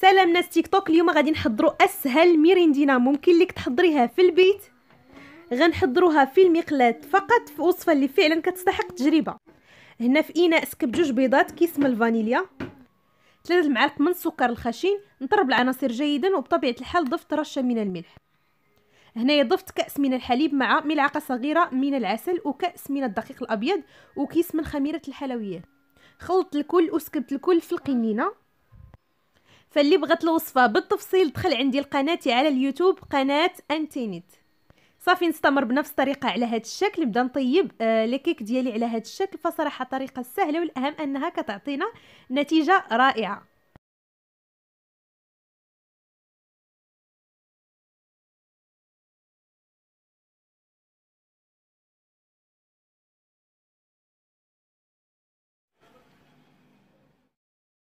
سلام ناس تيك توك اليوم غادي نحضروا أسهل ميريندينا ممكن لك تحضريها في البيت. غنحضروها في المقلاة فقط في وصفة اللي فعلا كتستحق تجربة. هنا في إناء سكب جوج بيضات كيس من الفانيليا ثلاثة معالق من السكر الخشن نطرب العناصر جيدا وبطبيعة الحال ضفت رشة من الملح. هنايا ضفت كأس من الحليب مع ملعقة صغيرة من العسل وكأس من الدقيق الأبيض وكيس من خميرة الحلويات. خلط الكل وسكبت الكل في القنينة. فاللي بغات الوصفة بالتفصيل دخل عندي القناة على اليوتيوب قناة أنتينيت. صافي نستمر بنفس الطريقة على هذا الشكل نبدأ نطيب آه لكيك ديالي على هذا الشكل. فصراحة طريقة سهلة والأهم أنها كتعطينا نتيجة رائعة.